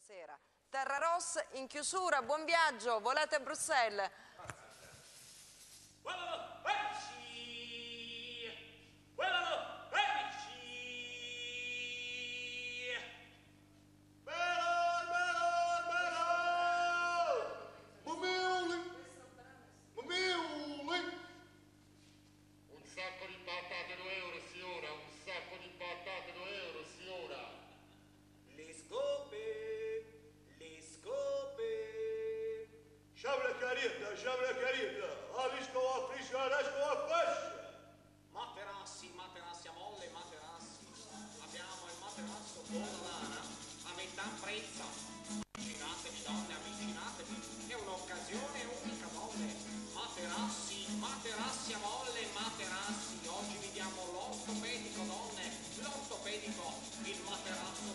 stasera. Terra Rossa in chiusura, buon viaggio, volate a Bruxelles. كاريتا شاملة كاريتا Avisco a frisca, adesso a fascia Materassi, materassi a molle, materassi. Abbiamo il materasso con la lana a metà prezzo. Avvicinatevi donne, avvicinatevi. È un'occasione unica donne. Materassi, materassi a molle, materassi. Oggi vi diamo l'ortopedico donne. L'ortopedico, il materasso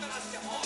なたして